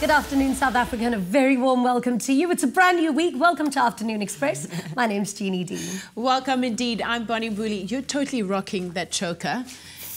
Good afternoon, South Africa, and a very warm welcome to you. It's a brand new week. Welcome to Afternoon Express. My name's Jeannie D. Welcome indeed. I'm Bonnie Mbuli. You're totally rocking that choker.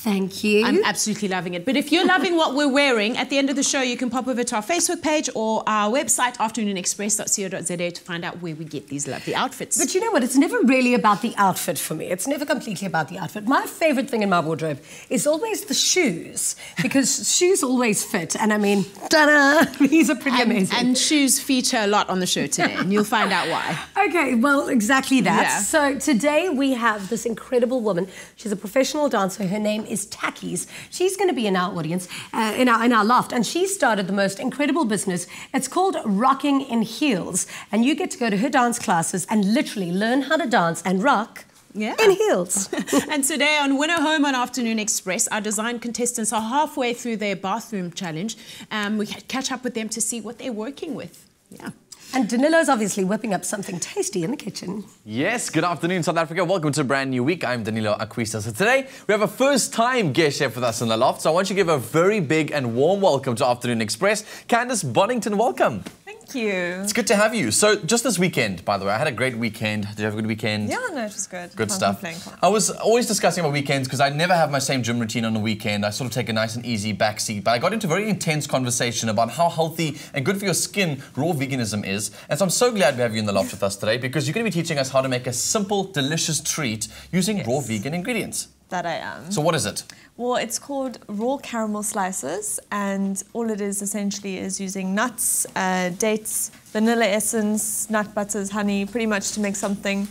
Thank you. I'm absolutely loving it. But if you're loving what we're wearing, at the end of the show, you can pop over to our Facebook page or our website, afternoonexpress.co.za, to find out where we get these lovely outfits. But you know what? It's never really about the outfit for me. It's never completely about the outfit. My favorite thing in my wardrobe is always the shoes because shoes always fit. And I mean, ta-da! These are pretty and, amazing. and shoes feature a lot on the show today, and you'll find out why. Okay, well, exactly that. Yeah. So today we have this incredible woman. She's a professional dancer. Her name is Takkies. She's going to be in our audience, uh, in our in our loft, and she started the most incredible business. It's called Rocking in Heels, and you get to go to her dance classes and literally learn how to dance and rock. Yeah. In heels. and today on Win A Home on Afternoon Express, our design contestants are halfway through their bathroom challenge. Um, we catch up with them to see what they're working with. Yeah. And Danilo's obviously whipping up something tasty in the kitchen. Yes, good afternoon, South Africa. Welcome to a brand new week. I'm Danilo Acquisto. So today we have a first-time guest chef with us in the loft. So I want you to give a very big and warm welcome to Afternoon Express. Candice Bodington, welcome. Thank you. It's good to have you. So just this weekend, by the way, I had a great weekend. Did you have a good weekend? Yeah, no, it was good. Good Can't stuff. I was always discussing my weekends because I never have my same gym routine on the weekend. I sort of take a nice and easy backseat. But I got into a very intense conversation about how healthy and good for your skin raw veganism is. And so I'm so glad we have you in the loft with us today because you're going to be teaching us how to make a simple, delicious treat using raw vegan ingredients. That I am. So what is it? Well, it's called raw caramel slices, and all it is essentially is using nuts, uh, dates, vanilla essence, nut butters, honey, pretty much to make something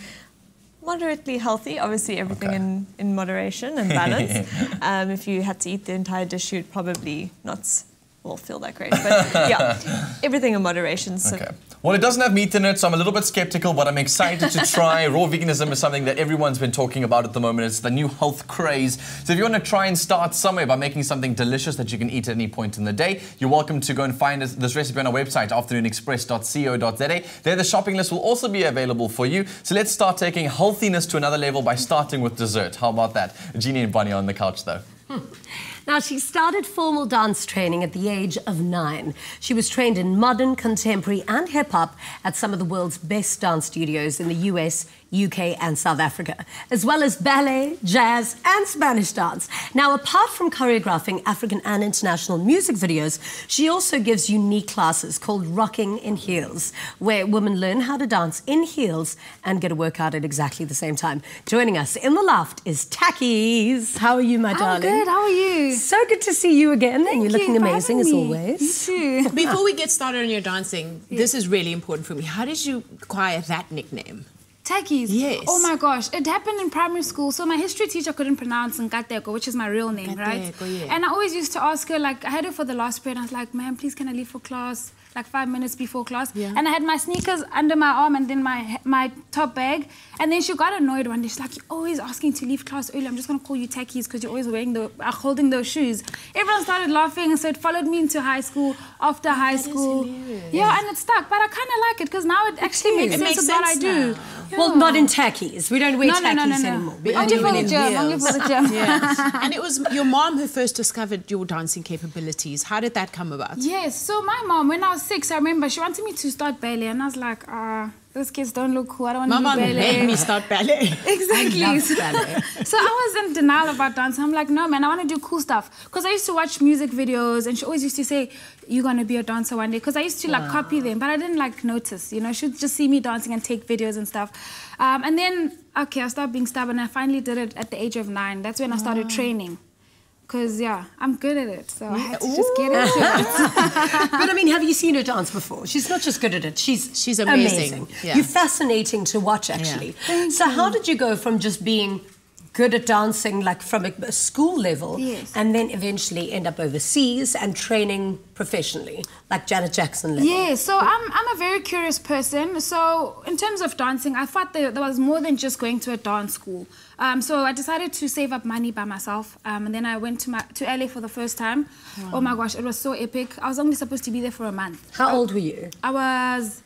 moderately healthy. Obviously, everything Okay. in, in moderation and balance. um, if you had to eat the entire dish, you'd probably not will feel that great. But yeah, everything in moderation. So Okay. Well, it doesn't have meat in it, so I'm a little bit skeptical, but I'm excited to try. Raw veganism is something that everyone's been talking about at the moment. It's the new health craze. So if you want to try and start somewhere by making something delicious that you can eat at any point in the day, you're welcome to go and find this, this recipe on our website, afternoonexpress.co.za. There, the shopping list will also be available for you. So let's start taking healthiness to another level by starting with dessert. How about that? Jeannie and Bonnie on the couch, though. Hmm. Now, she started formal dance training at the age of nine. She was trained in modern, contemporary, and hip hop at some of the world's best dance studios in the US, UK, and South Africa, as well as ballet, jazz, and Spanish dance. Now, apart from choreographing African and international music videos, she also gives unique classes called Rocking in Heels, where women learn how to dance in heels and get a workout at exactly the same time. Joining us in the loft is Takkies. How are you, my I'm darling? good. How are you? So good to see you again, and Thank you're looking you for amazing as always. You too. Before we get started on your dancing, this is really important for me. How did you acquire that nickname? Takkies. Oh yes. Oh my gosh. It happened in primary school. So my history teacher couldn't pronounce Nkateko, which is my real name, right? Nkateko, yeah. And I always used to ask her, like, I had her for the last period. I was like, ma'am, please can I leave for class? Like five minutes before class. Yeah. And I had my sneakers under my arm and then my my top bag. And then she got annoyed one day. She's like, you're always asking to leave class early. I'm just going to call you Takkies because you're always wearing the, uh, holding those shoes. Everyone started laughing. So it followed me into high school, after high that is school. hilarious. Yeah, and it stuck. But I kind of like it because now it actually makes It sense makes of what I do. now. Well, not in tackies. We don't wear No, no, tackies no, no, no. anymore. But Only even for the in gym. Only for the gym. Yeah. and it was your mom who first discovered your dancing capabilities. How did that come about? Yes. So my mom, when I was six, I remember she wanted me to start ballet, and I was like, ah, those kids don't look cool. I don't want My to do ballet. made me start ballet. Exactly. I ballet. so I was in denial about dancing. I'm like, no, man, I want to do cool stuff. Because I used to watch music videos, and she always used to say, you're going to be a dancer one day. Because I used to like copy them, but I didn't like notice. You know, she'd just see me dancing and take videos and stuff. Um, and then, okay, I started being stubborn. I finally did it at the age of nine. That's when I started training. Because, yeah, I'm good at it. So I had to just get into it. But I mean, have you seen her dance before? She's not just good at it. She's She's amazing. Yeah. You're fascinating to watch, actually. so how did you go from just being good at dancing, like from a, a school level, Yes. and then eventually end up overseas and training professionally, like Janet Jackson level? Yeah, so I'm, I'm a very curious person. So in terms of dancing, I thought there, there was more than just going to a dance school. Um, so I decided to save up money by myself, um, and then I went to my to LA for the first time. Oh my gosh, it was so epic! I was only supposed to be there for a month. How old were you? I was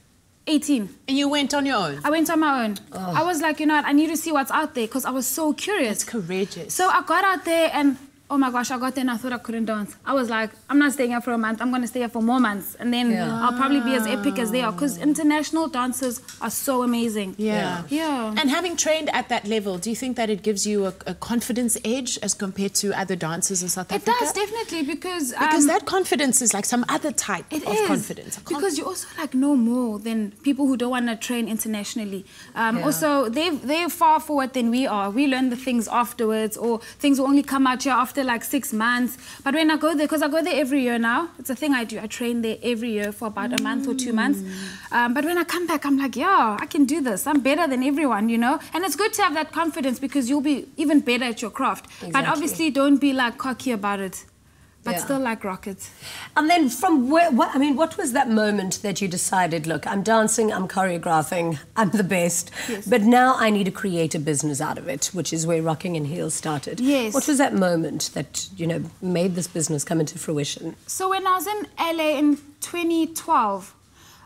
18. And you went on your own. I went on my own. Oh. I was like, you know what, I need to see what's out there because I was so curious. It's courageous. So I got out there and oh my gosh, I got there and I thought I couldn't dance. I was like, I'm not staying here for a month. I'm going to stay here for more months. And then Yeah. I'll probably be as epic as they are. Because international dancers are so amazing. Yeah. Yeah. And having trained at that level, do you think that it gives you a, a confidence edge as compared to other dancers in South It Africa? It does, definitely, because... Because um, that confidence is like some other type It of is confidence. Conf- because you also like know more than people who don't want to train internationally. Um, Yeah. Also, they they're far forward than we are. We learn the things afterwards, or things will only come out here after like six months. But when I go there, because I go there every year now, it's a thing I do. I train there every year for about a month or two months. Um, but when I come back, I'm like, yeah, I can do this. I'm better than everyone, you know. And it's good to have that confidence because you'll be even better at your craft. But obviously, don't be like cocky about it. But Yeah. still like rockets. And then from where, what, I mean, what was that moment that you decided, look, I'm dancing, I'm choreographing, I'm the best, Yes. but now I need to create a business out of it, which is where Rocking in Heels started. Yes. What was that moment that, you know, made this business come into fruition? So when I was in LA in 2012,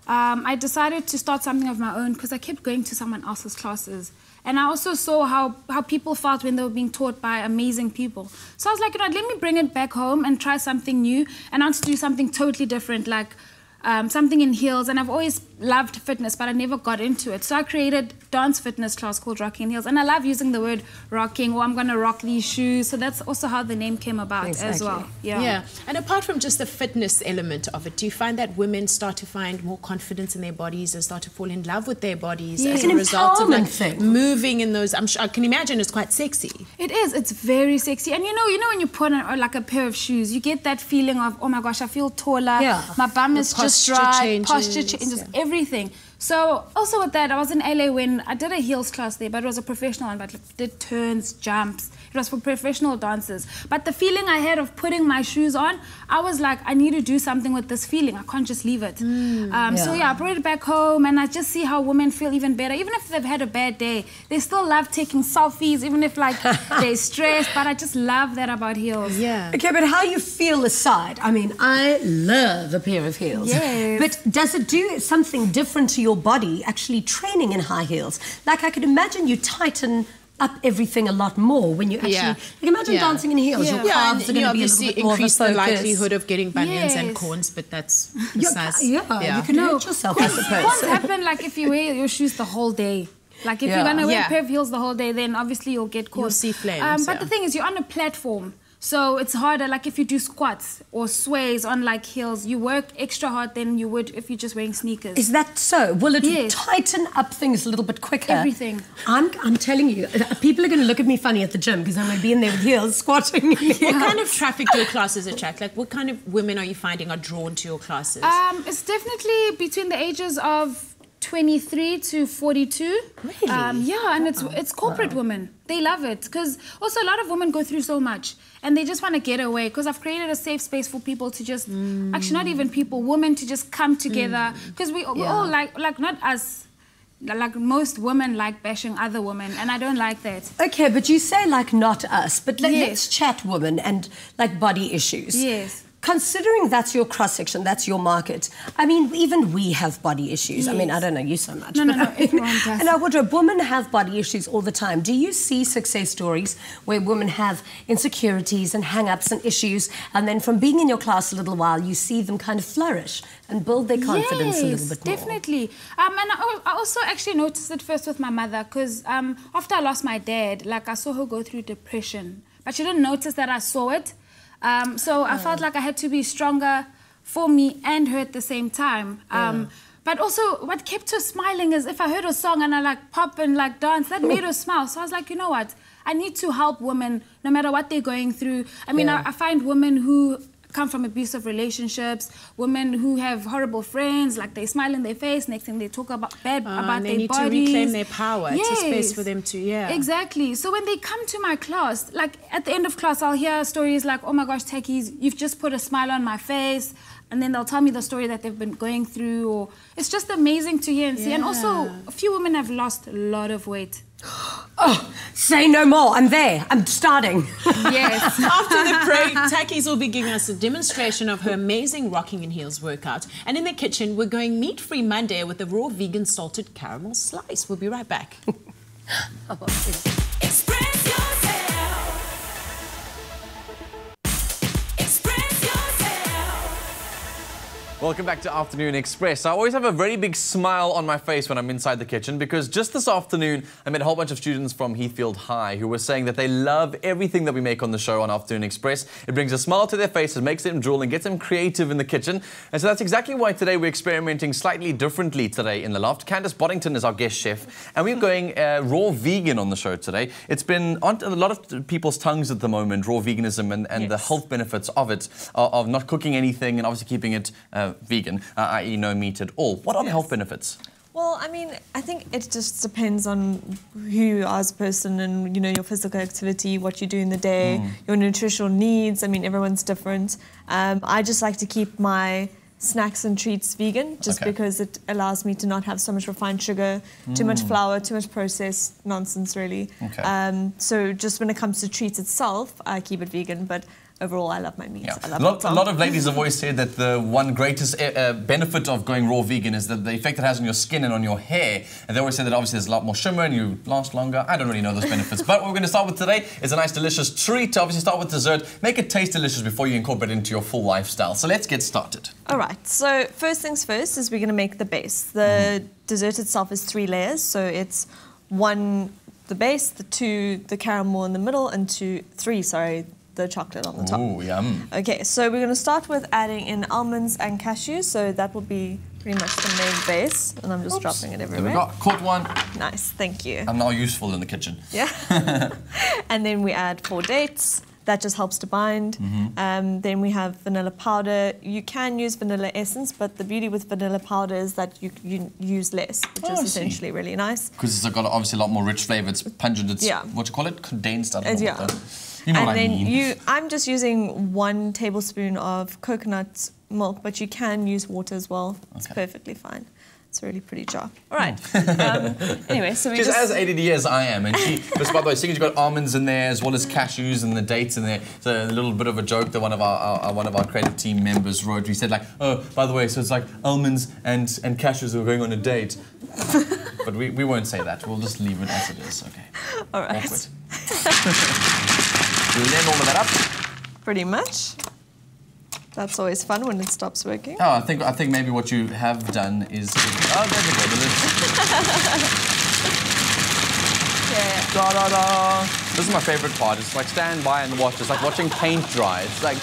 um, I decided to start something of my own because I kept going to someone else's classes. And I also saw how, how people felt when they were being taught by amazing people. So I was like, you know, let me bring it back home and try something new. And I want to do something totally different, like um, something in heels. And I've always loved fitness, but I never got into it. So I created dance fitness class called Rocking Heels. And I love using the word rocking, or I'm going to rock these shoes. So that's also how the name came about as well. Yeah. yeah. And apart from just the fitness element of it, do you find that women start to find more confidence in their bodies and start to fall in love with their bodies Yeah. as It's a result of like thing. moving in those? I'm sure I can imagine it's quite sexy. It is. It's very sexy. And you know, you know when you put on like a pair of shoes, you get that feeling of, oh my gosh, I feel taller. Yeah. My bum The is just posture changes. Posture changes. Everything. So also with that, I was in LA when I did a heels class there, but it was a professional one. But I did turns, jumps. It was for professional dancers. But the feeling I had of putting my shoes on, I was like, I need to do something with this feeling. I can't just leave it. um, So Yeah. yeah, I brought it back home, and I just see how women feel even better. Even if they've had a bad day, they still love taking selfies, even if like they're stressed. But I just love that about heels. Yeah. Okay, but how you feel aside? I mean, I love a pair of heels. Yes. But does it do something different to your body actually training in high heels? Like I could imagine you tighten up everything a lot more when you actually Yeah. like imagine Yeah. dancing in heels. Yeah. Your Yeah, calves and are you going to be a little bit more of a increase the likelihood of getting bunions and corns, but that's Your besides. ca- yeah, you could hurt yourself, I suppose. What's happen like if you wear your shoes the whole day? Like if Yeah. you're gonna wear Yeah. a pair of heels the whole day, then obviously you'll get corns. You'll see flames, Um, but yeah. the thing is, you're on a platform, so it's harder. Like if you do squats or sways on like heels, you work extra hard than you would if you're just wearing sneakers. Is that so? Will it Yes. tighten up things a little bit quicker? Everything. I'm, I'm telling you, uh, people are going to look at me funny at the gym because I'm going to be in there with heels squatting. What kind of traffic do your classes attract? Like, what kind of women are you finding are drawn to your classes? Um, it's definitely between the ages of 23 to 42. Really? Um, yeah, and it's it's corporate women. They love it because also a lot of women go through so much and they just want to get away. Because I've created a safe space for people to just actually not even people, women to just come together. Mm. Because we, we Yeah. all like like not us. Like most women like bashing other women, and I don't like that. Okay, but you say like not us, but let, Yes. let's chat women and like body issues. Yes. Considering that's your cross section, that's your market. I mean, even we have body issues. I mean, I don't know you so much. No, no, but no, I mean, everyone does. In our wardrobe, women have body issues all the time. Do you see success stories where women have insecurities and hang-ups and issues, and then from being in your class a little while, you see them kind of flourish and build their confidence a little bit more? definitely. Um, and I, I also actually noticed it first with my mother because um, after I lost my dad, like I saw her go through depression, but she didn't notice that I saw it. Um, so I felt like I had to be stronger for me and her at the same time. Um, But also, what kept her smiling is if I heard a song and I like pop and like dance, that made her smile. So I was like, you know what? I need to help women no matter what they're going through. I mean, Yeah. I, I find women who come from abusive relationships, women who have horrible friends, like they smile in their face, next thing they talk about bad Ah, about and they their need to bodies. reclaim their power. It's a space for them to- yeah. Exactly. So when they come to my class, like at the end of class, I'll hear stories like, "Oh my gosh, Takkies, you've just put a smile on my face," and then they'll tell me the story that they've been going through, or it's just amazing to hear and see. And also, a few women have lost a lot of weight. Oh, say no more. I'm there. I'm starting. Yes. After the break, Takkies will be giving us a demonstration of her amazing rocking in heels workout. And in the kitchen, we're going meat free Monday with a raw vegan salted caramel slice. We'll be right back. Welcome back to Afternoon Express. I always have a very big smile on my face when I'm inside the kitchen because just this afternoon I met a whole bunch of students from Heathfield High who were saying that they love everything that we make on the show on Afternoon Express. It brings a smile to their faces, makes them drool and gets them creative in the kitchen. And so that's exactly why today we're experimenting slightly differently today in the loft. Candice Bodington is our guest chef and we're going uh, raw vegan on the show today. It's been on a lot of people's tongues at the moment, raw veganism and, and the health benefits of it, of, of not cooking anything and obviously keeping it uh, vegan, uh, i.e. no meat at all. What are the health benefits? Well, I mean, I think it just depends on who you are as a person and, you know, your physical activity, what you do in the day, Mm. your nutritional needs. I mean, everyone's different. Um, I just like to keep my snacks and treats vegan just Okay. because it allows me to not have so much refined sugar, too much flour, too much processed nonsense, really. Mm. Okay. Um, so just when it comes to treats itself, I keep it vegan, but overall, I love my meat. Yeah. I A love lot, a lot of ladies have always said that the one greatest uh, benefit of going raw vegan is that the effect it has on your skin and on your hair. And they always say that obviously there's a lot more shimmer and you last longer. I don't really know those benefits. but what we're going to start with today is a nice delicious treat. Obviously start with dessert. Make it taste delicious before you incorporate it into your full lifestyle. So let's get started. All right. So first things first is we're going to make the base. The dessert itself is three layers. So it's one the base, the two the caramel in the middle, and two three sorry the chocolate on the top. Ooh, yum. Okay. So we're going to start with adding in almonds and cashews. So that will be pretty much the main base, and I'm just dropping it There we everywhere. go. Caught one. Nice. Thank you. I'm now useful in the kitchen. Yeah. and then we add four dates. That just helps to bind. Mm-hmm. Um, then we have vanilla powder. You can use vanilla essence, but the beauty with vanilla powder is that you, you use less, which Oh, is essentially really nice. Because it's got obviously a lot more rich flavor. It's pungent. It's Yeah. what you call it, condensed. I don't Uh, yeah. you know and what I mean. you, I'm just using one tablespoon of coconut milk, but you can use water as well. It's perfectly fine. It's a really pretty jar. All right. um, anyway, so we She's just as ADD as I am, and she. Just by the way, seeing she's got almonds in there as well as cashews and the dates in there. It's a little bit of a joke that one of our, our one of our creative team members wrote. He said like, "Oh, by the way, so it's like almonds and and cashews are going on a date." but we, we won't say that. We'll just leave it as it is. Okay. all right. Awkward. Blend all of that up. Pretty much. That's always fun when it stops working. Oh, I think I think maybe what you have done is. Oh, there we go. The lid. Da da da. This is my favorite part. It's like stand by and watch. It's like watching paint dry. It's like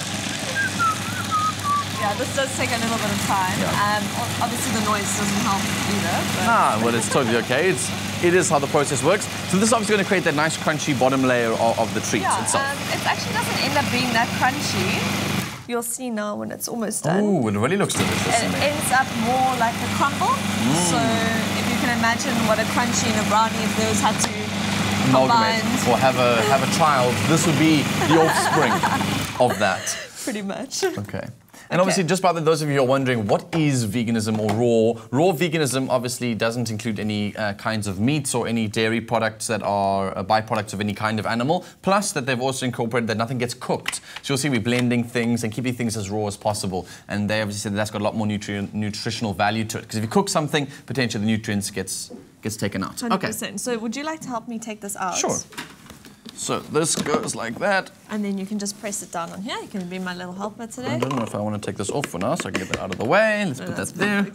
Yeah, this does take a little bit of time. Yeah. Um, obviously, the noise doesn't help either. But ah, well, it's totally okay. It's it is how the process works. So this is obviously going to create that nice crunchy bottom layer of, of the treat yeah, itself. um, it actually doesn't end up being that crunchy. You'll see now when it's almost done. Ooh, it really looks delicious It in ends up more like a crumble. Mm. So if you can imagine what a crunchy and a brownie, if those had to combine, or have a have a child. This would be the offspring of that. pretty much. Okay. And obviously, just by those of you who are wondering, what is veganism or raw? Raw veganism obviously doesn't include any uh, kinds of meats or any dairy products that are uh, byproducts of any kind of animal. Plus, that they've also incorporated that nothing gets cooked. So you'll see we're blending things and keeping things as raw as possible. And they obviously said that that's got a lot more nutri- nutritional value to it. Because if you cook something, potentially the nutrients gets gets taken out. 100%. So would you like to help me take this out? Sure. So this goes like that. And then you can just press it down on here. You can be my little helper today. I don't know if I want to take this off for now, so I can get that out of the way. Let's No, put that's that there.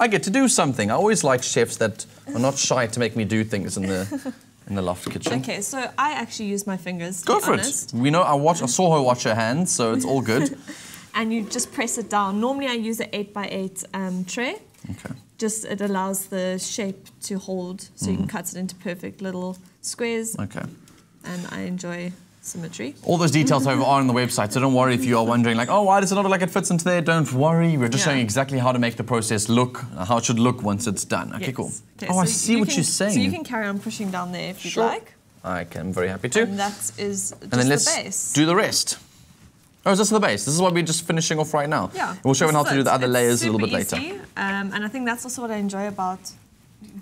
I get to do something. I always like chefs that are not shy to make me do things in the in the loft kitchen. Okay, so I actually use my fingers. To Go for honest. it. We know I watch. I saw her watch her hands, so it's all good. And you just press it down. Normally, I use an 8x8 um, tray. Okay. Just it allows the shape to hold, so you can cut it into perfect little squares. Okay. And I enjoy symmetry. All those details are on the website, so don't worry if you are wondering, like, oh, why does it not look like it fits into there? Don't worry. We're just Yeah. showing exactly how to make the process look, uh, how it should look once it's done. Okay, Yes. cool. Okay, oh, so I you see what can- you're saying. So you can carry on pushing down there if you'd Sure. like. I can. I'm very happy to. And that is just and then let's the base. do the rest. Oh, is this the base? This is what we're just finishing off right now. Yeah. We'll show you how to do the other layers a little bit super later. easy, Um, and I think that's also what I enjoy about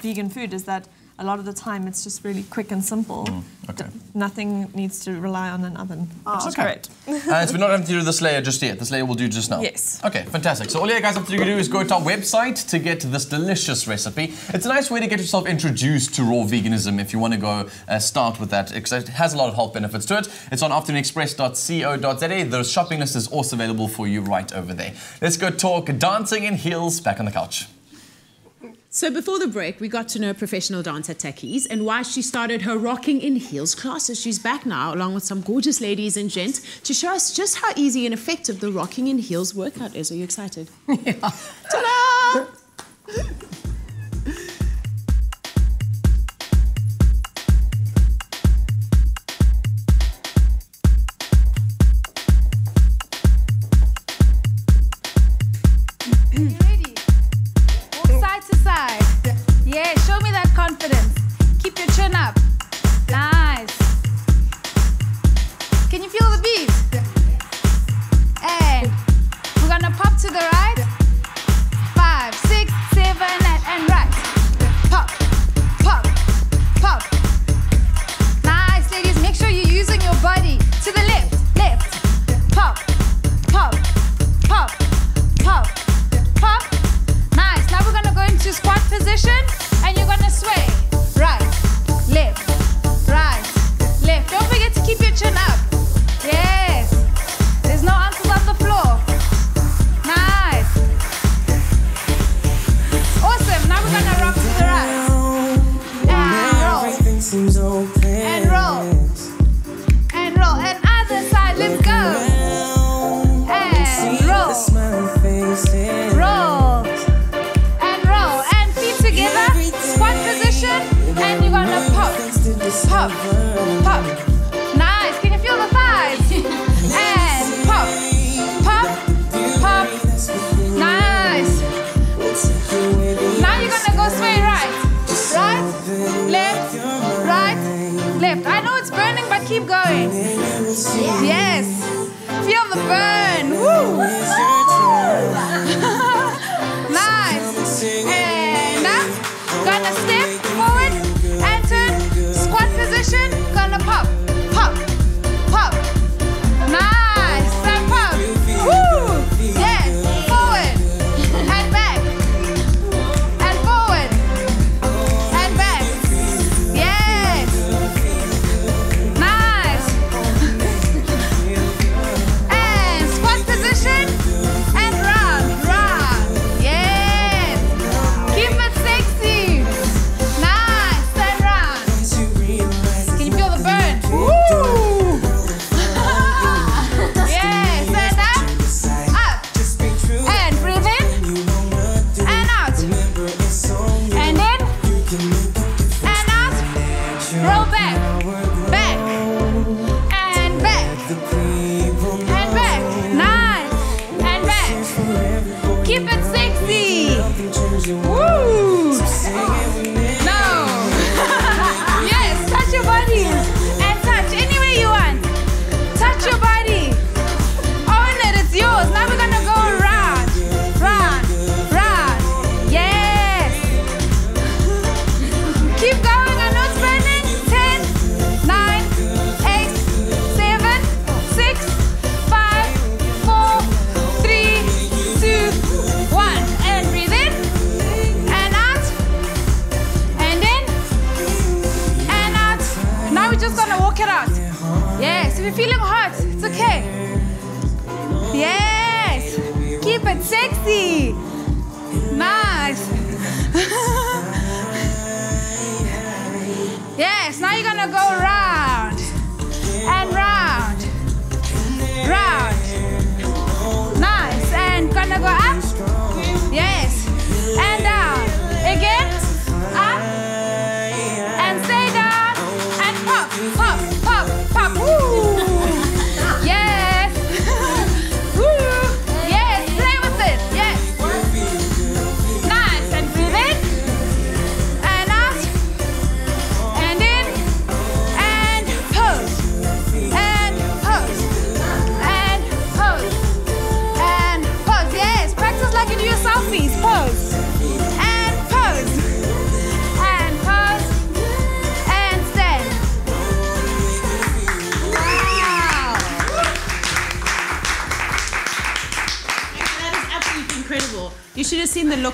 vegan food is that a lot of the time it's just really quick and simple. okay. D- Nothing needs to rely on an oven, which is okay. great. Uh, so we're not having to do this layer just yet. This layer will do just now. Yes. Okay, fantastic. So all you guys have to do is go to our website to get this delicious recipe. It's a nice way to get yourself introduced to raw veganism if you want to go uh, start with that because it has a lot of health benefits to it. It's on afternoonexpress.co.za. The shopping list is also available for you right over there. Let's go talk dancing in heels back on the couch. So before the break, we got to know professional dancer Takkies and why she started her rocking in heels classes. She's back now, along with some gorgeous ladies and gents, to show us just how easy and effective the rocking in heels workout is. Are you excited? Yeah. Ta-da! Pop. Pop. Nice. Can you feel the thighs? And pop. Pop. Pop. Nice. Now you're gonna go sway right. Right. Left. Right. Left. I know it's burning, but keep going. Yes. Feel the burn. Woo.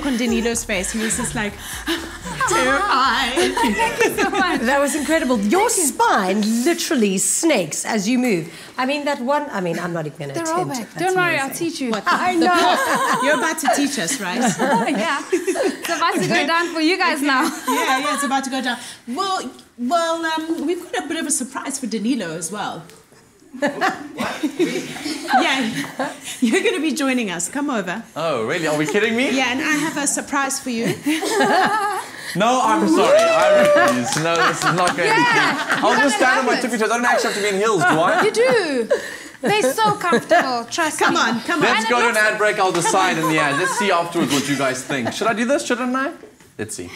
on Danilo's face. He was just like terrified. That was incredible. Your spine literally snakes as you move. I mean, that one, I mean, I'm not even going to The attempt. it. Don't worry, I'll teach you. I know. You're about to teach us, right? yeah. It's about to go down for you guys now. yeah, yeah, it's about to go down. Well, well, um, we've got a bit of a surprise for Danilo as well. yeah, you're going to be joining us. Come over. Oh, really? Are we kidding me? Yeah, and I have a surprise for you. No, I'm sorry. I refuse. No, this is not going to be. I'll just stand on my tippy toes. I don't actually have to be in heels, do I? You do. They're so comfortable. Trust Come me. on, come on. Let's And go to an ad break. I'll decide in the end. Let's see afterwards what you guys think. Should I do this? Shouldn't I? Let's see.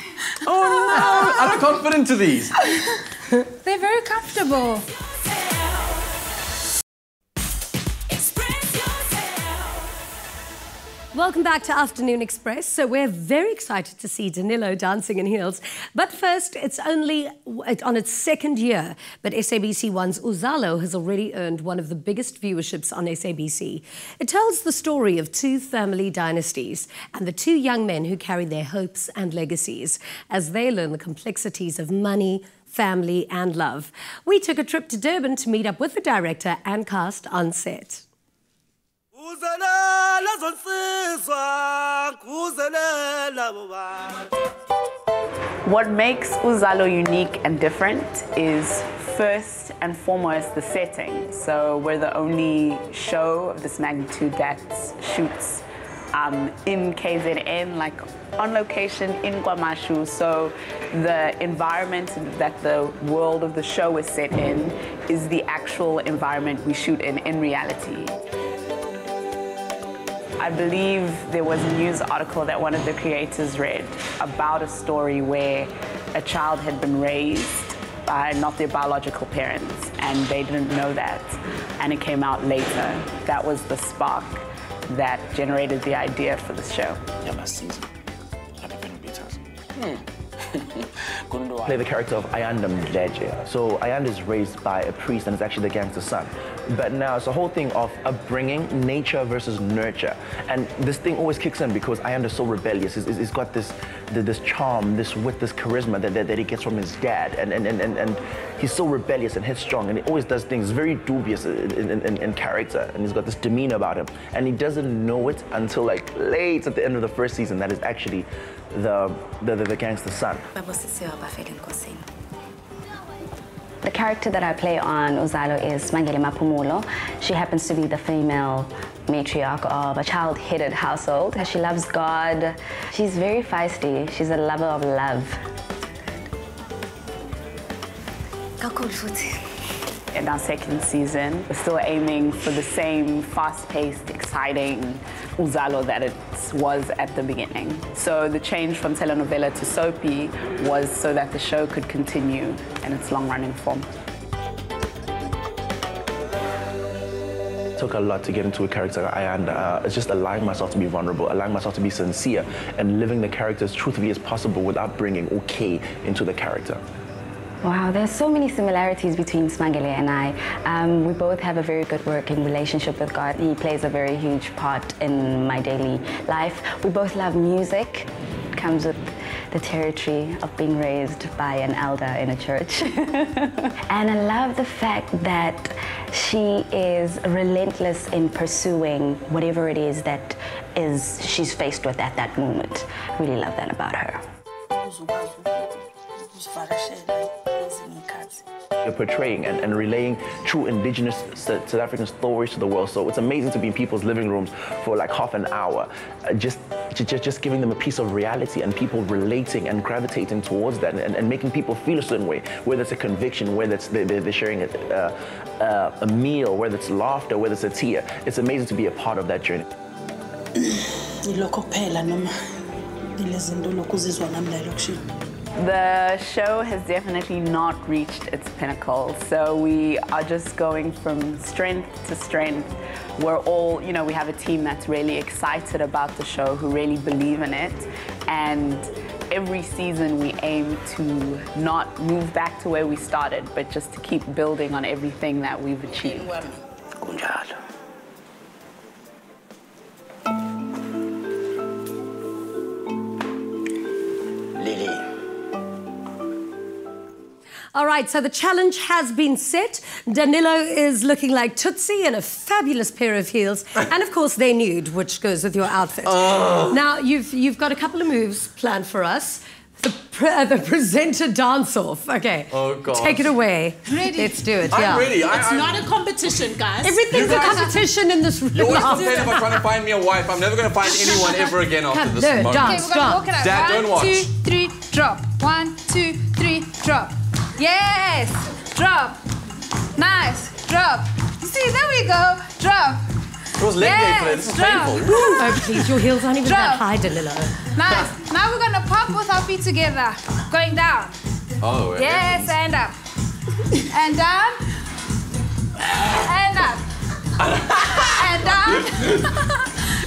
Oh no! I don't can't these. They're very comfortable. Welcome back to Afternoon Express. So we're very excited to see Danilo dancing in heels. But first, it's only on its second year, but SABC One's Uzalo has already earned one of the biggest viewerships on SABC. It tells the story of two family dynasties and the two young men who carry their hopes and legacies as they learn the complexities of money, family, and love. We took a trip to Durban to meet up with the director and cast on set. What makes Uzalo unique and different is first and foremost the setting. So we're the only show of this magnitude that shoots um, in KZN, like on location in KwaMashu. So the environment that the world of the show is set in is the actual environment we shoot in in reality. I believe there was a news article that one of the creators read about a story where a child had been raised by not their biological parents and they didn't know that. And it came out later. That was the spark that generated the idea for the show. yamasizwa lapha phela uBeatles Kundu hmm. Play the character of Ayanda Mdletshe. So Ayanda is raised by a priest and is actually the gangster's son. But now it's a whole thing of upbringing, nature versus nurture. And this thing always kicks in because Ayanda is so rebellious. He's, he's got this, this charm, this wit, this charisma that, that, that he gets from his dad. And, and, and, and, and he's so rebellious and headstrong and he always does things very dubious in, in, in character. And he's got this demeanor about him. And he doesn't know it until like late at the end of the first season that is actually the, the, the, the gangster's son. The character that I play on Uzalo is Mangele Mapumulo. She happens to be the female matriarch of a child-headed household. She loves God. She's very feisty. She's a lover of love. In our second season, we're still aiming for the same fast-paced, exciting Uzalo that it was at the beginning. So the change from telenovela to soapy was so that the show could continue in its long-running form. It took a lot to get into a character Ayanda. Uh, just allowing myself to be vulnerable, allowing myself to be sincere, and living the character as truthfully as possible without bringing okay into the character. Wow, there's so many similarities between Smangele and I. Um, we both have a very good working relationship with God. He plays a very huge part in my daily life. We both love music. It comes with the territory of being raised by an elder in a church. and I love the fact that she is relentless in pursuing whatever it is that is she's faced with at that moment. I really love that about her. Uzokwazi ukuzivakashela ezinye iy'khathi You're portraying and, and relaying true indigenous South African stories to the world. So it's amazing to be in people's living rooms for like half an hour, uh, just, just, just giving them a piece of reality and people relating and gravitating towards that and, and making people feel a certain way, whether it's a conviction, whether it's they, they're sharing a, uh, uh, a meal, whether it's laughter, whether it's a tear. It's amazing to be a part of that journey. ilokho kuphela noma ilezi zinto lokhu uzizwa la elokishini The show has definitely not reached its pinnacle, so we are just going from strength to strength. We're all, you know, we have a team that's really excited about the show, who really believe in it, and every season we aim to not move back to where we started, but just to keep building on everything that we've achieved. All right, so the challenge has been set. Danilo is looking like Tootsie in a fabulous pair of heels, and of course they're nude, which goes with your outfit. Oh. Now you've you've got a couple of moves planned for us. The, pre- uh, the presenter dance off. Okay. Oh, gosh. Take it away. Ready? Let's do it. I'm yeah. ready. I, It's I, not a competition, guys. Everything's You a competition in this room. You're always after. complaining about trying to find me a wife. I'm never going to find anyone ever again after Come, this no, moment. dance. Okay, we're gonna walk it out. Dad, One, don't watch. two, drop. One, two, three, drop. Yes, drop. Nice, drop. See, there we go. Drop. It was leg day today. This is Yes, drop. painful. Oh, please, your heels aren't even that high, Delilah. Nice. Now we're gonna pop with our feet together, going down. Oh, Yes, and up. And down. And up. And down.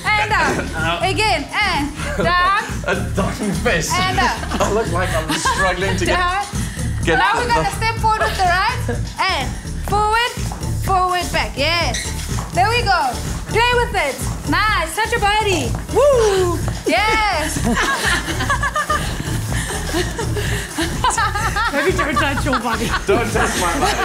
And up. Again. And down. A dying face. And up. I look like I'm struggling to. Down. get now we're gonna step forward with the right. And forward, forward, back. Yes. There we go. Play with it. Nice. Touch your body. Woo. Yes. Maybe don't touch your body. Don't touch my body.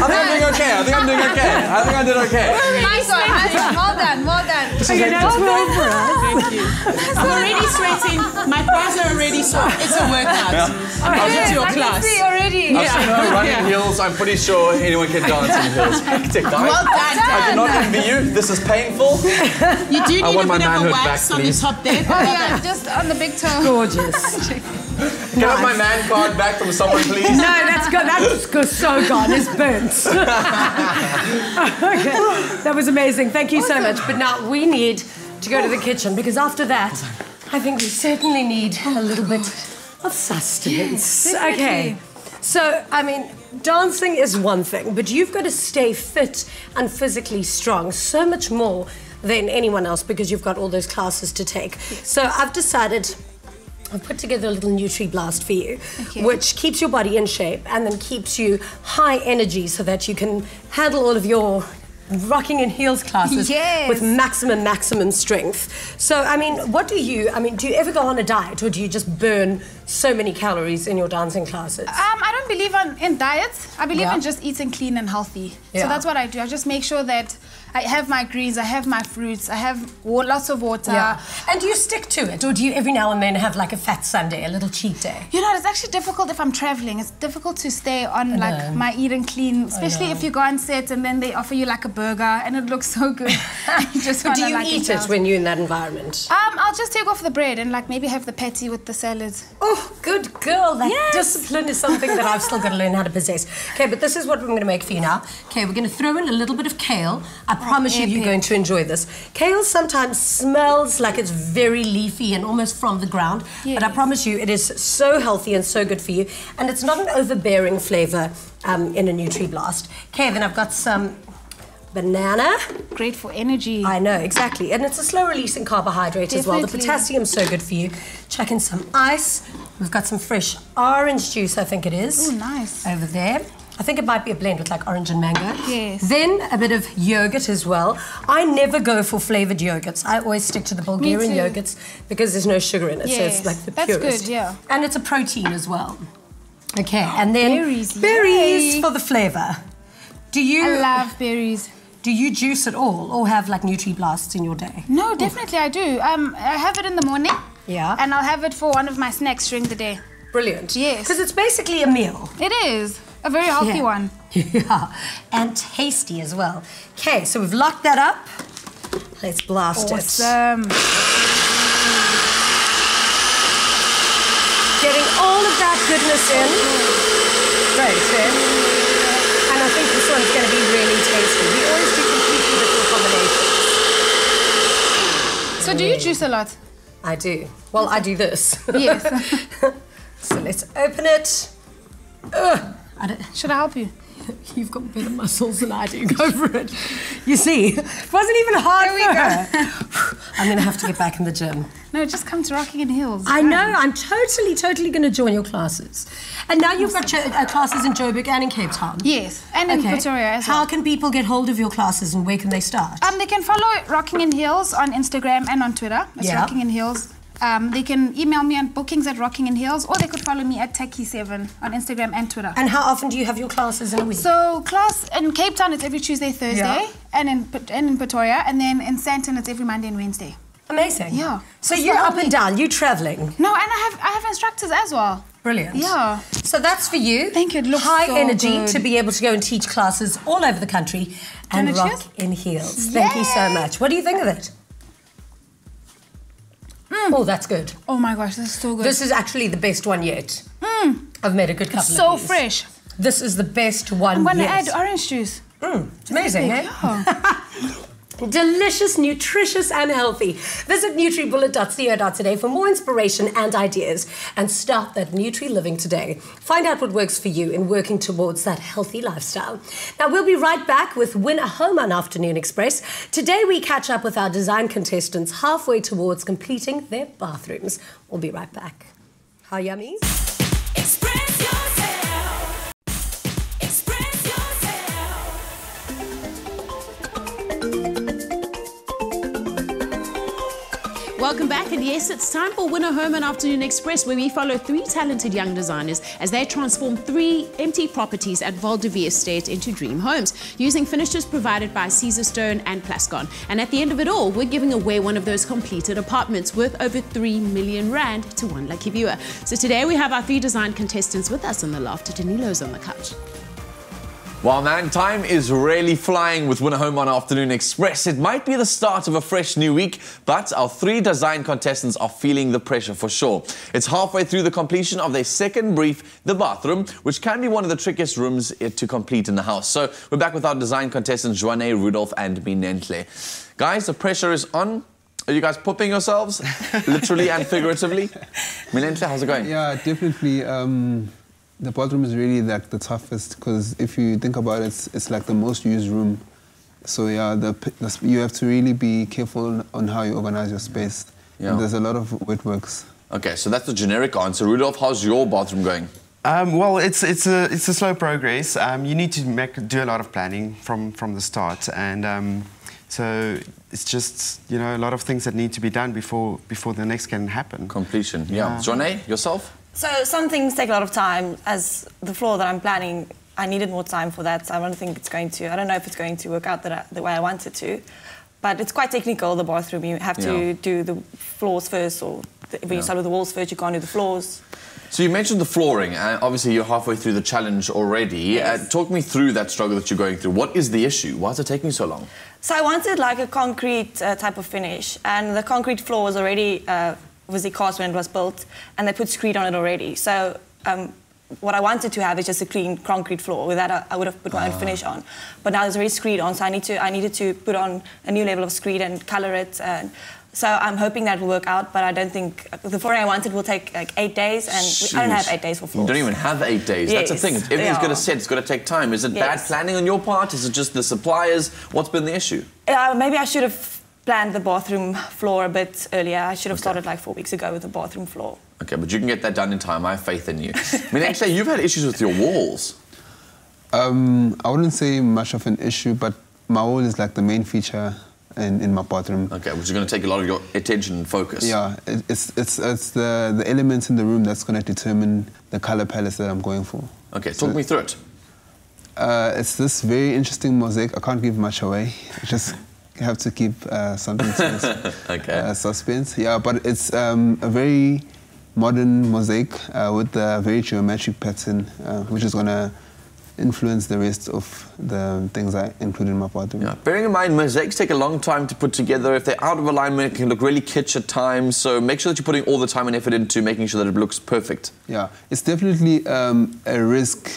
I think I'm doing okay. I think I'm doing okay. I think I did okay. nice one. Nice one. Well done. Well done. Okay, now twirl for us. Thank you. I'm already sweating. My thighs are already sore. It's a workout. I'm headed to your I can class. see already. I've seen her running in heels. I'm pretty sure anyone can dance in heels. Hectic, guys. Well done, I do not envy you. This is painful. You do need a want my bit of a wax back, on please. the top there. Oh yeah, just on the big toe. Gorgeous. Can I have my man card back from someone, please? No, that's go, that's go, so gone. It's burnt. okay. That was amazing. Thank you so much. But now we need to go to the kitchen because after that, I think we certainly need a little bit of sustenance. okay. So, I mean, dancing is one thing, but you've got to stay fit and physically strong so much more than anyone else because you've got all those classes to take. So, I've decided I've put together a little Nutri Blast for you, Okay. which keeps your body in shape and then keeps you high energy so that you can handle all of your rocking in heels classes Yes. with maximum, maximum strength. So, I mean, what do you, I mean, do you ever go on a diet or do you just burn so many calories in your dancing classes? Um, I don't believe on, in diets. I believe Yeah. in just eating clean and healthy. Yeah. So that's what I do. I just make sure that I have my greens, I have my fruits, I have lots of water. yeah. And do you stick to it or do you every now and then have like a fat Sunday, a little cheat day? You know, it's actually difficult if I'm traveling. It's difficult to stay on like my eating clean, especially if you go on set and then they offer you like a burger and it looks so good. you just do you like, eat it when you're in that environment? Um, I'll just take off the bread and like maybe have the patty with the salad. Oh, good girl. That Yes. discipline is something that I've still got to learn how to possess. Okay, but this is what we're going to make for you now. Okay, we're going to throw in a little bit of kale. Promise you, you're going to enjoy this. Kale sometimes smells like it's very leafy and almost from the ground, but I promise you, it is so healthy and so good for you. And it's not an overbearing flavor um, in a Nutri Blast. Okay, then I've got some banana. Great for energy. I know, exactly. And it's a slow releasing carbohydrate as well. The Definitely. potassium's so good for you. Chuck in some ice. We've got some fresh orange juice, I think it is. Oh, nice. Over there. I think it might be a blend with like orange and mango. Yes. Then a bit of yogurt as well. I never go for flavored yogurts. I always stick to the Bulgarian yogurts because there's no sugar in it. So Yes. it's like the That's purest. good, yeah. And it's a protein as well. Okay, and then Berries, berries yay. for the flavor. Do you I love berries. do you juice at all or have like Nutri Blasts in your day? No, definitely I do. Um, I have it in the morning. Yeah. And I'll have it for one of my snacks during the day. Brilliant. Yes. Because it's basically a meal. It is a very healthy Yeah. one. Yeah. And tasty as well. Okay, so we've locked that up. Let's blast it. Awesome. Getting all of that goodness in. Great, eh? And I think this one's going to be really tasty. We always do completely different combinations. So do you juice a lot? I do. Well, I do this. Yes. so let's open it. Ugh. I don't, Should I help you? You've got better muscles than I do. Go for it. You see, it wasn't even hard for go. her. I'm going to have to get back in the gym. No, just come to Rocking in Heels. I know. I'm totally, totally going to join your classes. And now you've got uh, classes in Joburg and in Cape Town. Yes, and in Pretoria as well. How can people get hold of your classes and where can they start? Um, they can follow Rocking in Heels on Instagram and on Twitter. It's Yeah. Rocking in Heels. Um, they can email me on bookings at Rocking in Heels, or they could follow me at Techie7 on Instagram and Twitter. And how often do you have your classes in a week? So class in Cape Town it's every Tuesday, Thursday, Yeah. and in and in Pretoria, and then in Sandton it's every Monday and Wednesday. Amazing. Yeah. So you're up and down. You're traveling. No, and I have I have instructors as well. Brilliant. Yeah. So that's for you. Thank you. It looks High so energy good. to be able to go and teach classes all over the country and rock in heels. Thank you so much. What do you think of it? Oh, that's good. Oh my gosh, this is so good. This is actually the best one yet. Mm. I've made a good couple so of these. So fresh. This is the best one I'm gonna yet. add orange juice. Mm, it's amazing, eh? Yeah. Delicious, nutritious, and healthy. Visit nutribullet.co.today for more inspiration and ideas and start that Nutri living today. Find out what works for you in working towards that healthy lifestyle. Now, we'll be right back with Win a Home on Afternoon Express. Today, we catch up with our design contestants halfway towards completing their bathrooms. We'll be right back. Hi, yummies. Welcome back, and yes, it's time for Win A Home and Afternoon Express, where we follow three talented young designers as they transform three empty properties at Valdevie Estate into dream homes, using finishes provided by Caesarstone and Plascon. And at the end of it all, we're giving away one of those completed apartments worth over 3 million rand to one lucky viewer. So today we have our three design contestants with us in the loft. Danilo's on the couch. Well, man, time is really flying with Win A Home on Afternoon Express. It might be the start of a fresh new week, but our three design contestants are feeling the pressure for sure. It's halfway through the completion of their second brief, the bathroom, which can be one of the trickiest rooms eh, to complete in the house. So we're back with our design contestants, Joanne, Rudolph, and Minentle. Guys, the pressure is on. Are you guys pooping yourselves, literally and figuratively? Minentle, how's it going? Yeah, definitely. Um, the bathroom is really like the toughest because if you think about it, it's, it's like the most used room. So yeah, the, the you have to really be careful on how you organize your space. Yeah. And there's a lot of wet works. Okay, so that's the generic answer. Rudolph, how's your bathroom going? Um, well, it's it's a it's a slow progress. Um, you need to make do a lot of planning from from the start, and um, so it's just you know a lot of things that need to be done before before the next can happen. Completion, yeah. Yeah. Joanne, yourself? So some things take a lot of time. As the floor that I'm planning, I needed more time for that. So I don't think it's going to. I don't know if it's going to work out that I, the way I want it to. But it's quite technical. The bathroom, you have to Yeah. do the floors first, or the, when Yeah. you start with the walls first, you can't do the floors. So you mentioned the flooring, and obviously you're halfway through the challenge already. Uh, talk me through that struggle that you're going through. What is the issue? Why is it taking so long? So I wanted like a concrete uh, type of finish, and the concrete floor was already uh, obviously cast when it was built, and they put screed on it already. So um, what I wanted to have is just a clean concrete floor. With that, I, I would have put my own Ah. finish on. But now there's already screed on, so I need to I needed to put on a new level of screed and color it. And so I'm hoping that will work out, but I don't think the flooring I wanted will take like eight days, and we- I don't have eight days for You don't even have eight days. That's the thing. Everything's yeah. got to set, it's got to take time. Is it bad planning on your part? Is it just the suppliers? What's been the issue? Uh, maybe I should have planned the bathroom floor a bit earlier. I should have started like four weeks ago with the bathroom floor. Okay, but you can get that done in time. I have faith in you. I mean, actually, you've had issues with your walls. Um, I wouldn't say much of an issue, but my wall is like the main feature in, in my bathroom. Okay, which is going to take a lot of your attention and focus. Yeah, it, it's, it's, it's the, the elements in the room that's going to determine the color palette that I'm going for. Okay, talk me through it. Uh, it's this very interesting mosaic. I can't give much away. Just have to keep uh, something Okay. uh, suspense. Yeah, but it's um, a very modern mosaic uh, with a very geometric pattern, uh, which is going to influence the rest of the things I include in my bathroom. Yeah. Bearing in mind, mosaics take a long time to put together. If they're out of alignment, it can look really kitsch at times. So make sure that you're putting all the time and effort into making sure that it looks perfect. Yeah, it's definitely um, a risk.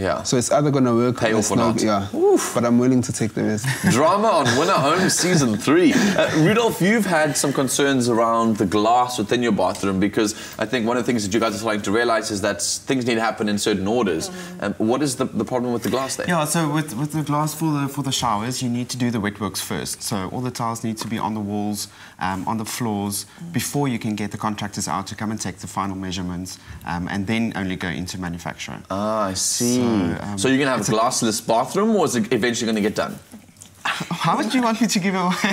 Yeah. So it's either going to work Pay or it's or not. Yeah. But I'm willing to take the risk. Drama on Win A Home Season 3. Uh, Rudolph, you've had some concerns around the glass within your bathroom because I think one of the things that you guys are starting to realize is that things need to happen in certain orders. Um, what is the, the problem with the glass there? Yeah, so with, with the glass for the for the showers, you need to do the wet works first. So all the tiles need to be on the walls, um, on the floors, before you can get the contractors out to come and take the final measurements, um, and then only go into manufacturing. Ah, I see. So, um, you're going to have a a- glassless bathroom or is it eventually going to get done? How would you want me to give away?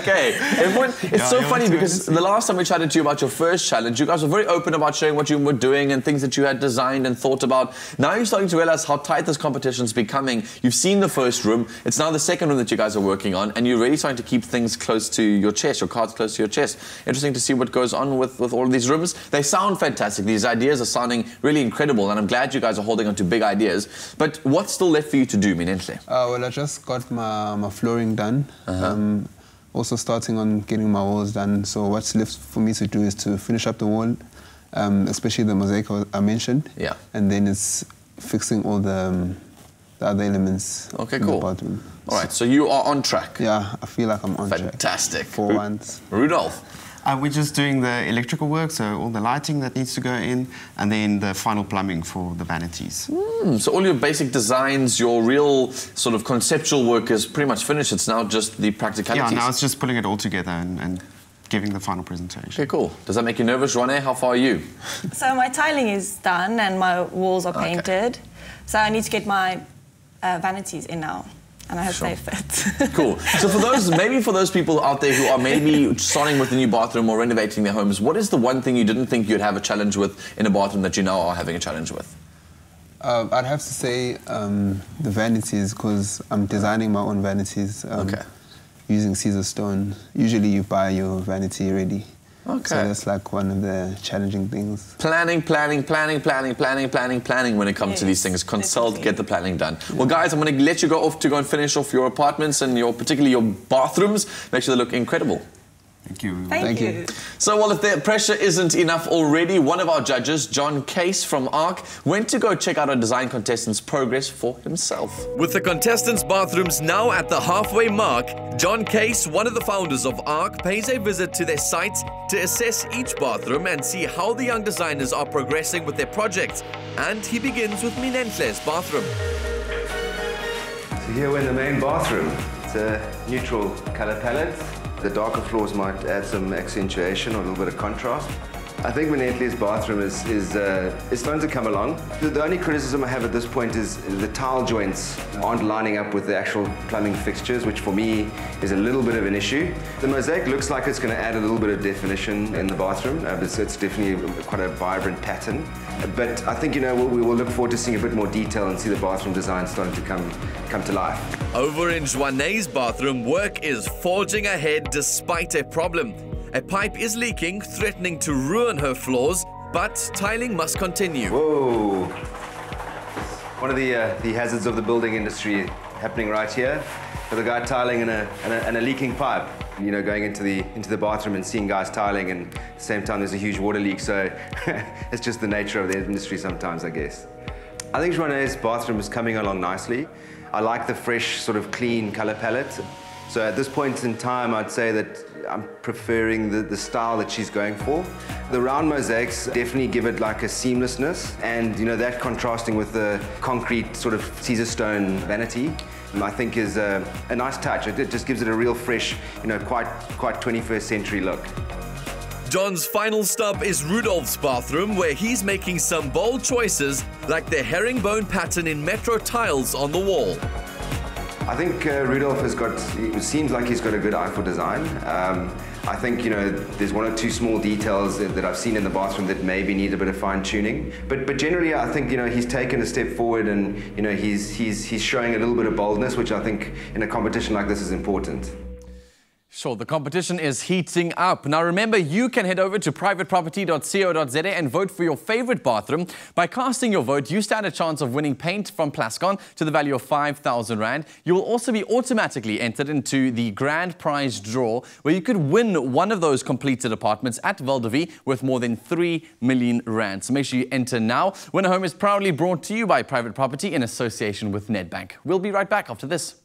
okay. Everyone, it's Yeah, so funny because the last time we chatted to you about your first challenge, you guys were very open about sharing what you were doing and things that you had designed and thought about. Now you're starting to realize how tight this competition's becoming. You've seen the first room. It's now the second room that you guys are working on, and you're really starting to keep things close to your chest, your cards close to your chest. Interesting to see what goes on with, with all of these rooms. They sound fantastic. These ideas are sounding really incredible, and I'm glad you guys are holding on to big ideas. But what's still left for you to do, Minentle? Uh, well, I just got my, my flooring done. Um, also starting on getting my walls done. So what's left for me to do is to finish up the wall, um, especially the mosaic I mentioned. Yeah. And then it's fixing all the, um, the other elements Okay, cool. All right, so you are on track. Yeah, I feel like I'm on track. Fantastic. For once. Rudolph. Uh, we're just doing the electrical work, so all the lighting that needs to go in, and then the final plumbing for the vanities. Hmm, so all your basic designs, your real sort of conceptual work is pretty much finished. It's now just the Yeah, now it's just putting it all together and, and giving the final presentation. Okay, cool. Does that make you nervous, Ronnie? How far are you? So my tiling is done and my walls are Okay. painted. So I need to get my uh, vanities in now. And I hope Sure. they fit. Cool. So for those, maybe for those people out there who are maybe starting with a new bathroom or renovating their homes, what is the one thing you didn't think you'd have a challenge with in a bathroom that you now are having a challenge with? Uh, I'd have to say um, the vanities because I'm designing my own vanities. Um, Okay. Using Caesarstone. Usually you buy your vanity ready. Okay. So that's like one of the challenging things. Planning, planning, planning, planning, planning, planning, planning when it comes to these things. Consult, get the planning done. Well, guys, I'm going to let you go off to go and finish off your apartments and your, particularly your bathrooms. Make sure they look incredible. Thank you. Thank, Thank you. you. So, well, if the pressure isn't enough already, one of our judges, John Case from ARC, went to go check out our design contestant's progress for himself. With the contestants' bathrooms now at the halfway mark, John Case, one of the founders of ARC, pays a visit to their site to assess each bathroom and see how the young designers are progressing with their project. And he begins with Minentle's bathroom. So here we're in the main bathroom. It's a neutral color palette. The darker floors might add some accentuation or a little bit of contrast. I think Minentle's bathroom is is uh, is starting to come along. The, the only criticism I have at this point is the tile joints aren't lining up with the actual plumbing fixtures, which for me is a little bit of an issue. The mosaic looks like it's going to add a little bit of definition in the bathroom. Uh, it's, it's definitely quite a vibrant pattern. But I think you know we'll, we will look forward to seeing a bit more detail and see the bathroom design starting to come come to life. Over in Joanne's bathroom, work is forging ahead despite a problem. A pipe is leaking, threatening to ruin her floors, but tiling must continue. Whoa! One of the uh, the hazards of the building industry happening right here. With a guy tiling and a, and a, and a leaking pipe. You know, going into the into the bathroom and seeing guys tiling, and at the same time there's a huge water leak. So it's just the nature of the industry sometimes, I guess. I think Joanne's bathroom is coming along nicely. I like the fresh, sort of clean color palette. So at this point in time, I'd say that I'm preferring the, the style that she's going for. The round mosaics definitely give it like a seamlessness, and you know that contrasting with the concrete sort of Caesarstone vanity, um, I think is a, a nice touch. It, it just gives it a real fresh, you know, quite quite 21st century look. John's final stop is Rudolph's bathroom, where he's making some bold choices, like the herringbone pattern in metro tiles on the wall. I think uh, Rudolph has got, it seems like he's got a good eye for design. Um, I think, you know, there's one or two small details that, that I've seen in the bathroom that maybe need a bit of fine tuning. But, but generally, I think, you know, he's taken a step forward and, you know, he's, he's, he's showing a little bit of boldness, which I think in a competition like this is important. Sure, the competition is heating up. Now remember, you can head over to privateproperty.co.za and vote for your favorite bathroom. By casting your vote, you stand a chance of winning paint from Plascon to the value of 5,000 Rand. You will also be automatically entered into the grand prize draw, where you could win one of those completed apartments at Valdevi worth more than 3 million Rand. So make sure you enter now. Win a Home is proudly brought to you by Private Property in association with Nedbank. We'll be right back after this.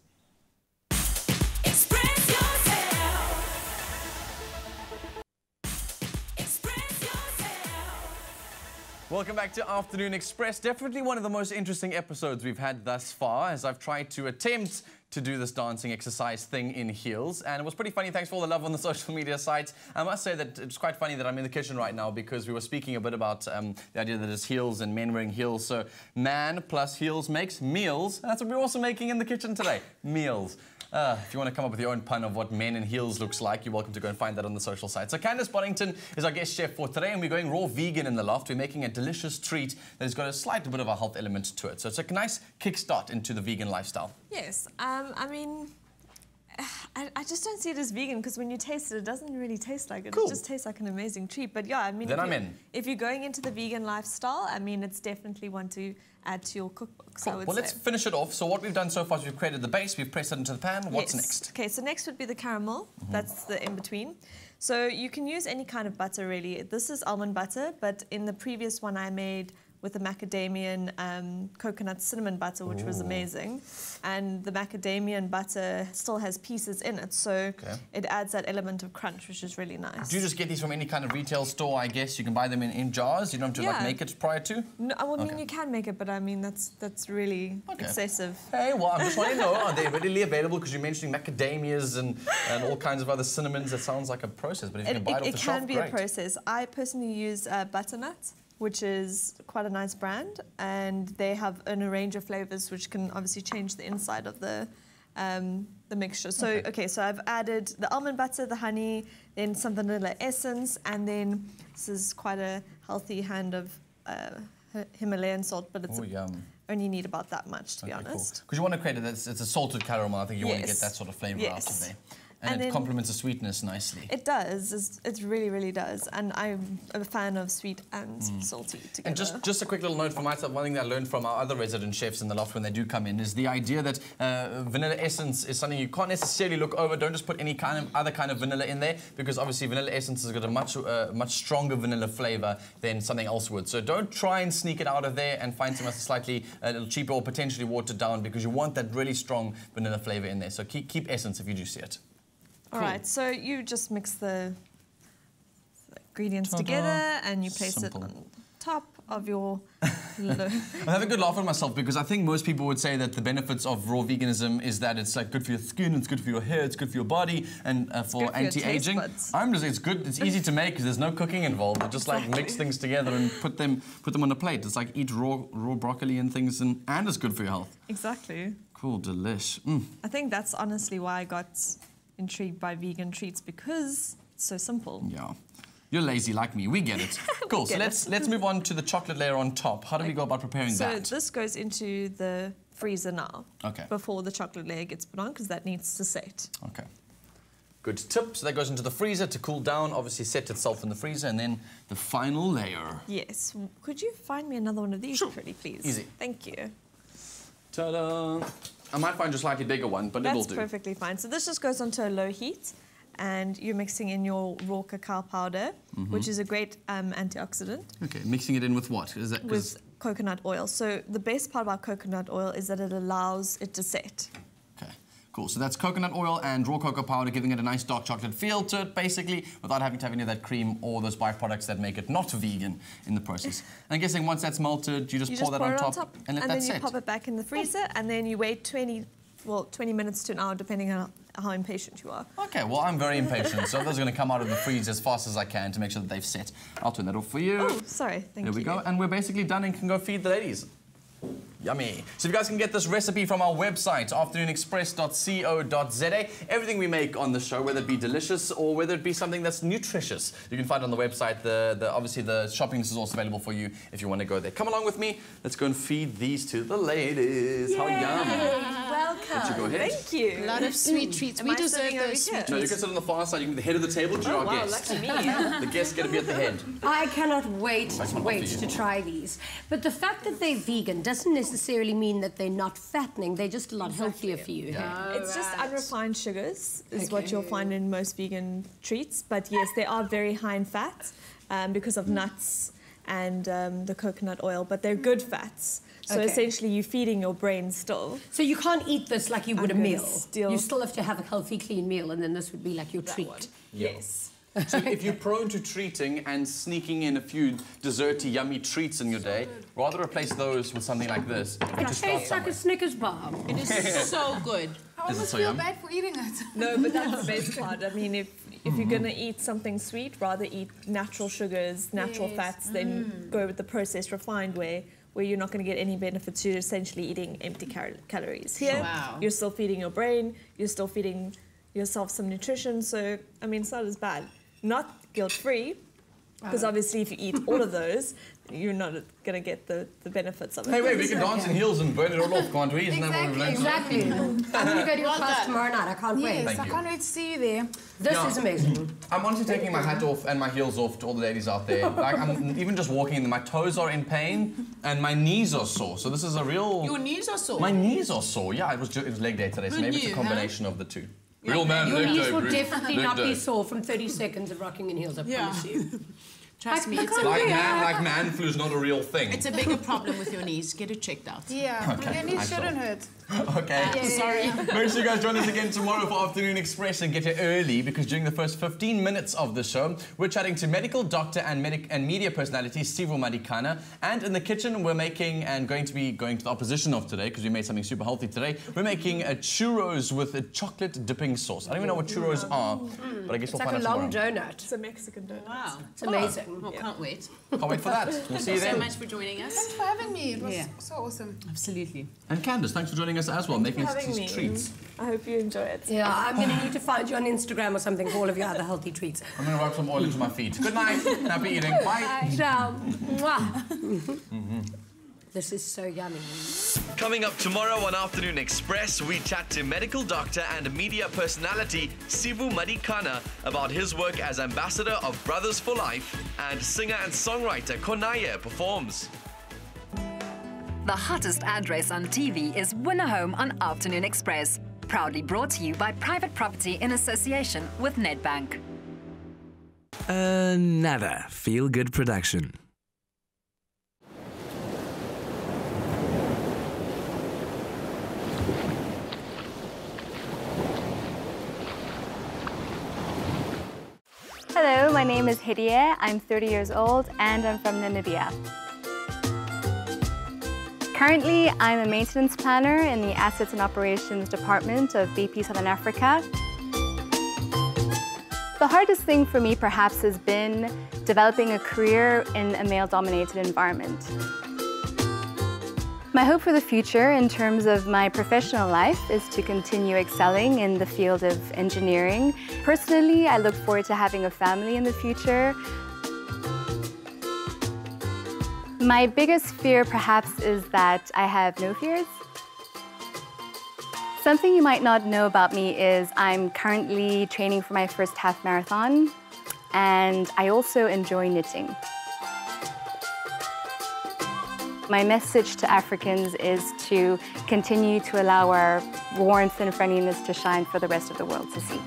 Welcome back to Afternoon Express. Definitely one of the most interesting episodes we've had thus far, as I've tried to attempt to do this dancing exercise thing in heels. And it was pretty funny. Thanks for all the love on the social media sites. I must say that it's quite funny that I'm in the kitchen right now because we were speaking a bit about um, the idea that it's heels and men wearing heels. So man plus heels makes meals. And that's what we're also making in the kitchen today. Meals. Uh, if you want to come up with your own pun of what men in heels looks like, you're welcome to go and find that on the social site. So Candice Bodington is our guest chef for today, and we're going raw vegan in the loft. We're making a delicious treat that has got a slight bit of a health element to it. So it's a nice kickstart into the vegan lifestyle. Yes, um, I mean, I, I just don't see it as vegan because when you taste it, it doesn't really taste like it. Cool. It just tastes like an amazing treat. But yeah, I mean, Then if, I'm you, in. if you're going into the vegan lifestyle, I mean, it's definitely one to add to your cookbook. Cool. Well, say. let's finish it off. So what we've done so far is we've created the base, we've pressed it into the pan. What's Yes. next? Okay, so next would be the caramel. Mm-hmm. That's the in between. So you can use any kind of butter really. This is almond butter, but in the previous one I made with the macadamian um, coconut cinnamon butter, which was amazing. And the macadamian butter still has pieces in it, so Okay. it adds that element of crunch, which is really nice. Do you just get these from any kind of retail store, I guess? You can buy them in, in jars. You don't have to like make it prior to? No, I mean Okay. you can make it, but I mean that's that's really excessive. Hey, well, I'm just wanting to know, are they readily available? Because you're mentioning macadamias and, and all kinds of other cinnamons. It sounds like a process, but if you It, can buy it, it- off it can be great. a process. I personally use uh, Butternut, which is quite a nice brand, and they have an, a range of flavors which can obviously change the inside of the um, the mixture. So Okay. okay. so I've added the almond butter, the honey, then some vanilla essence, and then this is quite a healthy hand of uh, Himalayan salt, but it's Oh, yum. only need about that much to be Okay, cool. honest. Because you want to create it, it's, it's a salted caramel. I think you want to get that sort of flavor out of there. And, And it complements the sweetness nicely. It does. It really, really does. And I'm a fan of sweet and salty together. Mm. And just, just a quick little note for myself, one thing that I learned from our other resident chefs in the loft when they do come in is the idea that uh, vanilla essence is something you can't necessarily look over. Don't just put any kind of other kind of vanilla in there because obviously vanilla essence has got a much, uh, much stronger vanilla flavor than something else would. So don't try and sneak it out of there and find something that's slightly a little cheaper or potentially watered down because you want that really strong vanilla flavor in there. So keep, keep essence if you do see it. All right, so you just mix the ingredients together and you place Simple. it on top of your. I have a good laugh at myself because I think most people would say that the benefits of raw veganism is that it's like good for your skin, it's good for your hair, it's good for your body, and uh, for good for your taste anti-aging. I'm just it's good. It's easy to make because there's no cooking involved. You just like mix things together and put them put them on a plate. It's like eat raw raw broccoli and things, and and it's good for your health. exactly. Cool, delish. Mm. I think that's honestly why I got intrigued by vegan treats because it's so simple. Yeah. You're lazy like me. We get it. Cool. so let's it. let's move on to the chocolate layer on top. How do we go about preparing So that? So this goes into the freezer now. Okay. Before the chocolate layer gets put on because that needs to set. Okay. Good tip. So that goes into the freezer to cool down, obviously set itself in the freezer, and then the final layer. Yes. Could you find me another one of these, pretty please? Easy. Thank you. Ta-da! I might find just like a slightly bigger one, but it'll do. That's perfectly fine. So this just goes onto a low heat, and you're mixing in your raw cacao powder, Mhm. which is a great um, antioxidant, Okay, mixing it in with what? Is that with coconut oil. So the best part about coconut oil is that it allows it to set. Cool. So that's coconut oil and raw cocoa powder, giving it a nice dark chocolate feel to it, basically, without having to have any of that cream or those byproducts that make it not vegan in the process. And I'm guessing once that's melted, you just you pour just that pour on, top, top, and let and that then you pop it back in the freezer, and then you wait 20, well, 20 minutes to an hour, depending on how impatient you are. Okay, well, I'm very impatient, so those are going to come out of the freezer as fast as I can to make sure that they've set. I'll turn that off for you. Oh, sorry. Thank there we you. go, and we're basically done and can go feed the ladies. Yummy. So you guys can get this recipe from our website, afternoonexpress.co.za. Everything we make on the show, whether it be delicious or whether it be something that's nutritious, you can find on the website. The, the obviously the shopping list is also available for you if you want to go there. Come along with me. Let's go and feed these to the ladies. How yum. Welcome. You go ahead? Thank you. A lot of sweet treats. Am We I deserve those here? sweet No, you can sit on the far side. You can be the head of the table. You're Oh, our wow, guest. lucky me. the guest's going to be at the head. I cannot wait, wait to try these. But the fact that they're vegan doesn't necessarily mean that they're not fattening. They're just a lot healthier for you. It's just unrefined sugars, is what you'll find in most vegan treats. But yes, they are very high in fat um, because of nuts and um, the coconut oil, but they're good fats. So Okay. essentially, you're feeding your brain still. So you can't eat this like you would I'm a meal. steal- You still have to have a healthy, clean meal, and then this would be like your treat. Yes. So if you're prone to treating and sneaking in a few desserty, yummy treats in your day, rather replace those with something like this. It to start tastes like somewhere. a Snickers bar. It is so good. I almost so feel yum? bad for eating it. No, but that's the best part. I mean, if if you're mm-hmm. gonna eat something sweet, rather eat natural sugars, natural Yes. fats, than mm. go with the processed refined way, where you're not gonna get any benefits. You're essentially eating empty cal- calories. Here, Wow. you're still feeding your brain. You're still feeding yourself some nutrition. So I mean, it's not as bad. Not guilt free. Because oh. obviously, if you eat all of those, you're not going to get the, the benefits of it. Hey, wait, we can dance in heels and burn it all off, can't we? Isn't that what we've learned? Exactly. I'm going to go to your Well class done. tomorrow night. I can't wait. Yes, I can't wait to see you there. This Yeah. is amazing. I'm honestly taking my hat off and my heels off to all the ladies out there. Like, I'm even just walking, in, my toes are in pain and my knees are sore. So this is a real. Your knees are sore. My knees are sore. Yeah, it was, ju- it was leg day today, so Who maybe it's knew, a huh? combination of the two. Real man, Your knees will Bruce. definitely not be sore from 30 seconds of rocking in heels, I Yeah. promise you. Trust me, I it's a, Like man, like man flu's not a real thing. it's a bigger problem with your knees. Get it checked out. Yeah, Okay, your knees shouldn't hurt. okay. Sorry. Make sure you guys join us again tomorrow for Afternoon Express and get here early because during the first 15 minutes of the show, we're chatting to medical doctor and medic and media personality Sivo Madikana. And in the kitchen, we're making and going to be going to the opposition of today because we made something super healthy today. We're making a churros with a chocolate dipping sauce. I don't even know what churros are, but I guess It's we'll like a find out long tomorrow. donut. It's a Mexican donut. Wow. It's amazing. Well, can't wait. Can't wait for that. We'll see you Thank you so much for joining us. Thanks for having me. It was Yeah. so awesome. Absolutely. And Candice, thanks for joining us as well, making us having these me. treats. I hope you enjoy it. Yeah, I'm going to need to find you on Instagram or something for all of your other healthy treats. I'm going to rub some oil into my feet. Good night. Happy eating. Bye. Ciao. Mwah. Mm-hmm. This is so yummy. Coming up tomorrow on Afternoon Express, we chat to medical doctor and media personality Sivu Madikana about his work as ambassador of Brothers for Life, and singer and songwriter Konaye performs. The hottest address on TV is Win A Home on Afternoon Express. Proudly brought to you by Private Property in association with Nedbank. Another feel good production. Hello, my name is Hidie. I'm 30 years old and I'm from Namibia. Currently, I'm a maintenance planner in the Assets and Operations Department of BP Southern Africa. The hardest thing for me perhaps has been developing a career in a male-dominated environment. My hope for the future in terms of my professional life is to continue excelling in the field of engineering. Personally, I look forward to having a family in the future. My biggest fear perhaps is that I have no fears. Something you might not know about me is I'm currently training for my first half marathon and I also enjoy knitting. My message to Africans is to continue to allow our warmth and friendliness to shine for the rest of the world to see.